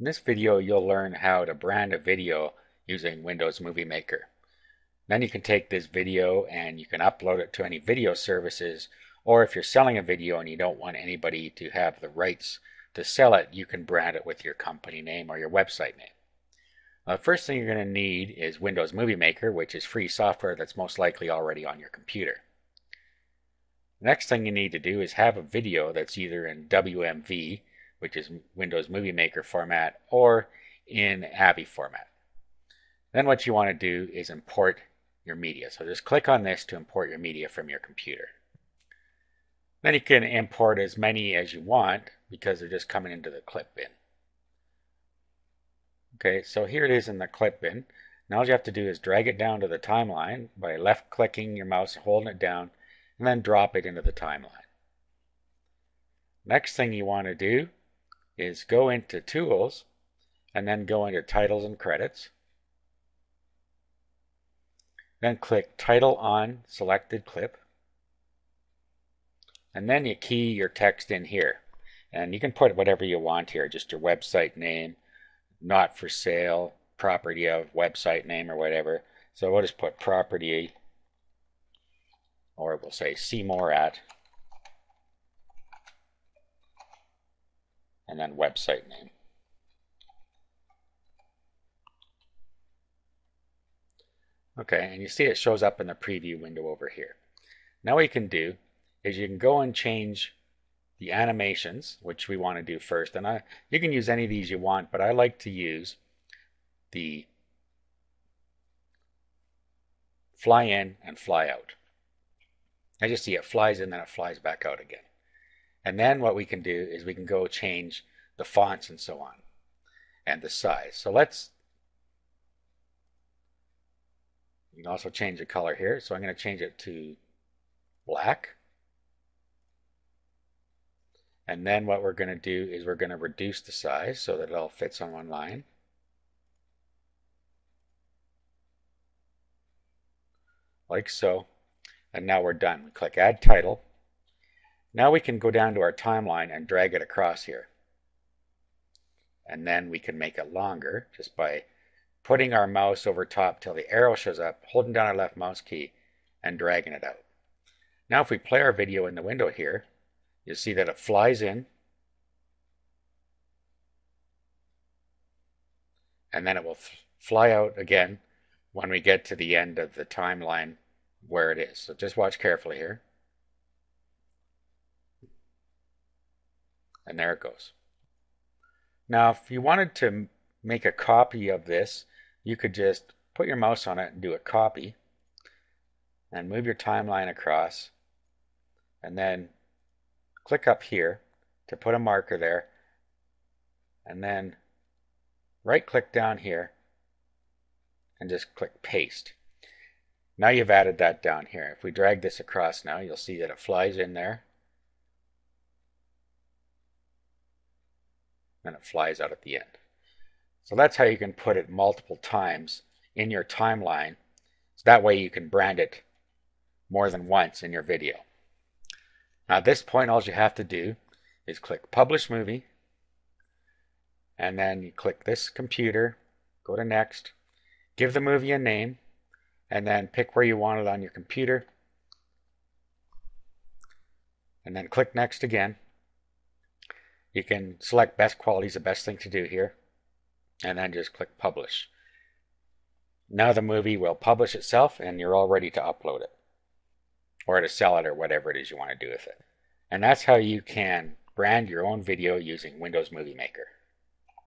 In this video, you'll learn how to brand a video using Windows Movie Maker. Then you can take this video and you can upload it to any video services, or if you're selling a video and you don't want anybody to have the rights to sell it, you can brand it with your company name or your website name. the first thing you're going to need is Windows Movie Maker, which is free software that's most likely already on your computer. The next thing you need to do is have a video that's either in WMV, which is Windows Movie Maker format, or in AVI format. Then what you want to do is import your media. So just click on this to import your media from your computer. Then you can import as many as you want because they're just coming into the clip bin. Okay, so here it is in the clip bin. Now all you have to do is drag it down to the timeline by left clicking your mouse, holding it down, and then drop it into the timeline. Next thing you want to do is go into Tools and then go into Titles and Credits. Then click Title on Selected Clip. And then you key your text in here. And you can put whatever you want here, just your website name, not for sale, property of, website name, or whatever. So we'll just put property, or we'll say see more at, and then website name. Okay, and you see it shows up in the preview window over here. Now what you can do is you can go and change the animations, which we want to do first. And I, you can use any of these you want, but I like to use the fly in and fly out. I just see it flies in, then it flies back out again. And then what we can do is we can go change the fonts and so on and the size. So let's, you can also change the color here. So I'm going to change it to black. And then what we're going to do is we're going to reduce the size so that it all fits on one line. Like so. And now we're done. We click Add Title. Now we can go down to our timeline and drag it across here. And then we can make it longer just by putting our mouse over top till the arrow shows up, holding down our left mouse key, and dragging it out. Now if we play our video in the window here, you'll see that it flies in and then it will fly out again when we get to the end of the timeline where it is. So just watch carefully here. And there it goes. Now, if you wanted to make a copy of this, you could just put your mouse on it and do a copy and move your timeline across and then click up here to put a marker there and then right click down here and just click paste. Now you've added that down here. If we drag this across now, you'll see that it flies in there. And it flies out at the end. So that's how you can put it multiple times in your timeline. So that way you can brand it more than once in your video. Now at this point, all you have to do is click Publish Movie, and then you click this computer, go to Next, give the movie a name, and then pick where you want it on your computer, and then click Next again. You can select best quality is the best thing to do here, and then just click Publish. Now the movie will publish itself, and you're all ready to upload it or to sell it or whatever it is you want to do with it. And that's how you can brand your own video using Windows Movie Maker.